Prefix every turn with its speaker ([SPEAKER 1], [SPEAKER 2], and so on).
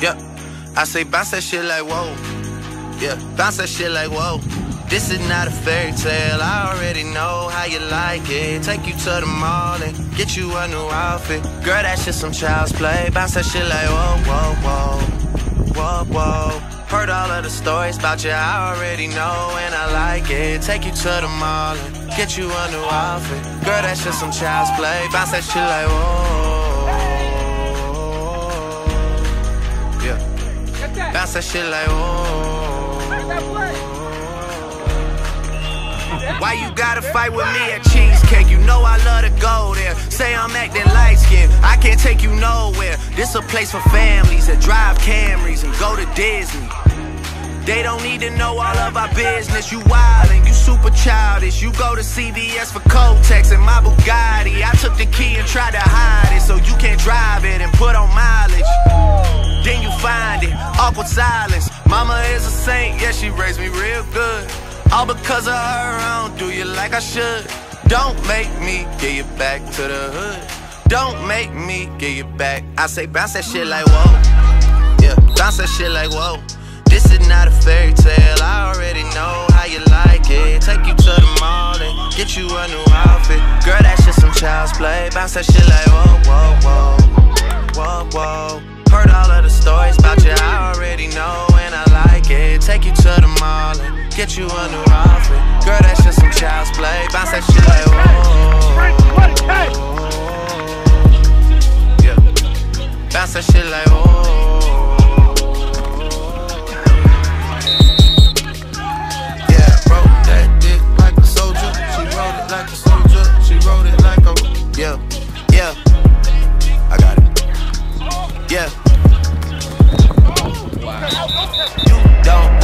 [SPEAKER 1] Yeah, I say bounce that shit like whoa. Yeah, bounce that shit like whoa. This is not a fairy tale, I already know how you like it. Take you to the mall and get you a new outfit. Girl, that shit some child's play. Bounce that shit like whoa, whoa, whoa. Whoa, whoa. Heard all of the stories about you, I already know and I like it. Take you to the mall and get you a new outfit. Girl, that shit some child's play. Bounce that shit like whoa. That shit like whoa. Why you gotta fight with me at Cheesecake? You know I love to go there. Say I'm acting light skinned, I can't take you nowhere. This a place for families that drive Camrys and go to Disney. They don't need to know all of our business. You wildin', you super childish. You go to CVS for Kotex and my Bugatti. I took the key and tried to hide it so you can't drive it and put on mileage. Awkward silence. Mama is a saint, yeah, she raised me real good. All because of her, I don't do you like I should. Don't make me get you back to the hood. Don't make me get you back. I say bounce that shit like whoa. Yeah, bounce that shit like whoa. This is not a fairy tale. I already know how you like it. Take you to the mall and get you a new outfit. Girl, that shit some child's play. Bounce that shit like whoa, whoa, whoa, whoa, whoa. Heard all of the stories about you. I already know and I like it. Take you to the mall and get you a new outfit. Girl, that's just some child's play. Bounce that shit like whoa. You don't